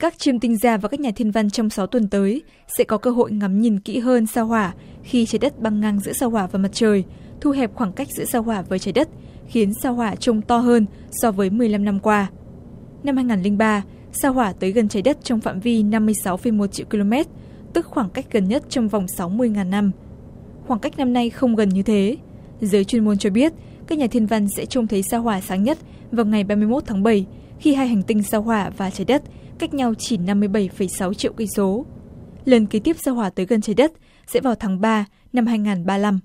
các chiêm tinh gia và các nhà thiên văn trong sáu tuần tới sẽ có cơ hội ngắm nhìn kỹ hơn sao hỏa khi trái đất băng ngang giữa sao hỏa và mặt trời thu hẹp khoảng cách giữa sao hỏa với trái đất khiến sao hỏa trông to hơn so với mười lăm năm qua năm hai ngàn linh ba sao hỏa tới gần trái đất trong phạm vi năm mươi sáu phẩy một triệu km, tức khoảng cách gần nhất trong vòng sáu mươi ngàn năm khoảng cách năm nay không gần như thế giới chuyên môn cho biết các nhà thiên văn sẽ trông thấy sao hỏa sáng nhất vào ngày ba mươi mốt tháng 7 khi hai hành tinh sao hỏa và trái đất cách nhau chỉ năm mươi bảy phẩy sáu triệu cây số. Lần kế tiếp sao hỏa tới gần trái đất sẽ vào tháng ba năm hai ngàn ba lăm.